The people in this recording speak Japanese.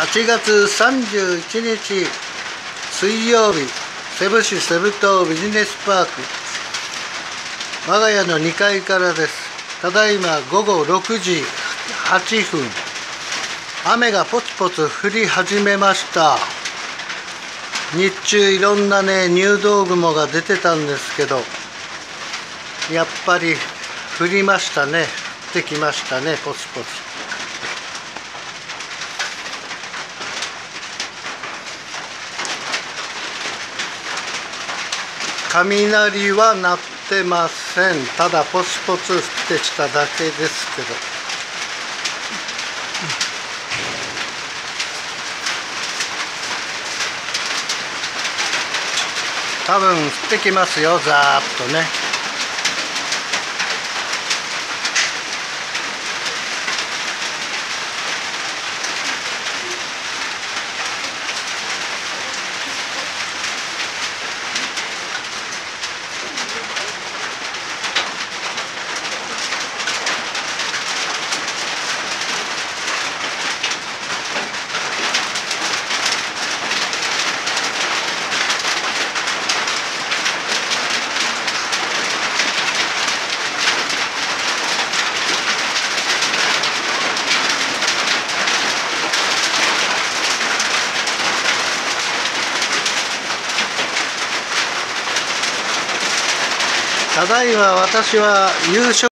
8月31日水曜日セブ市セブ島ビジネスパーク。我が家の2階からです。ただいま午後6時8分雨がポツポツ降り始めました。日中いろんなね入道雲が出てたんですけどやっぱり降りましたね。降ってきましたねポツポツ。雷は鳴ってません。ただポツポツ降ってきただけですけど。多分降ってきますよざーっとね。ただいま私は夕食